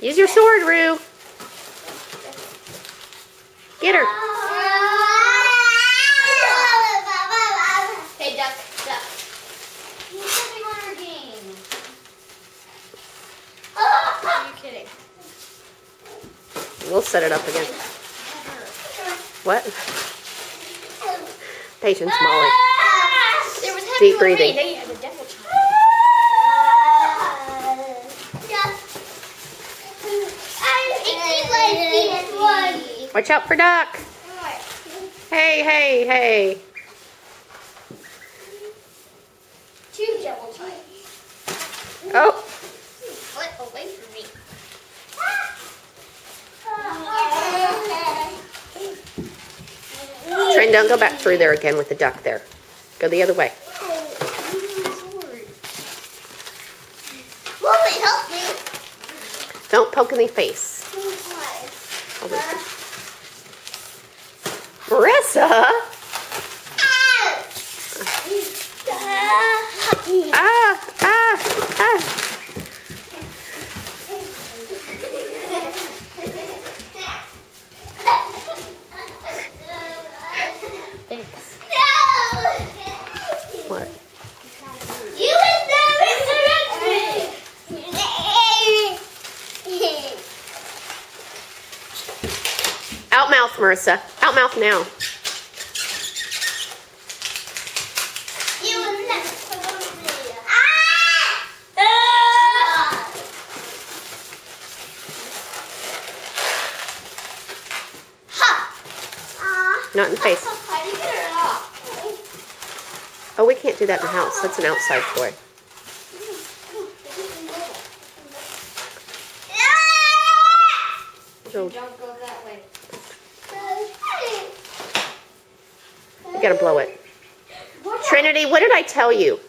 Use your sword, Rue. Get her. Hey, duck, duck. He's stepping on game. Are you kidding? We'll set it up again. What? Patience, Molly. Ah! Deep breathing. Watch out for Duck. Hey, hey, hey. Two double child. Oh, Foot away from me. Don't go back through there again with the duck there. Go the other way. It help me? Don't poke in the face. Marissa? Ah, ah, ah. Thanks. What? You would never surrender Out mouth, Marissa. Out mouth now. You would never surrender! Ha! Not in the face. How do you get it off? Oh, we can't do that in the house. That's an outside toy. So Don't go that way. you gotta blow it. Trinity, what did I tell you?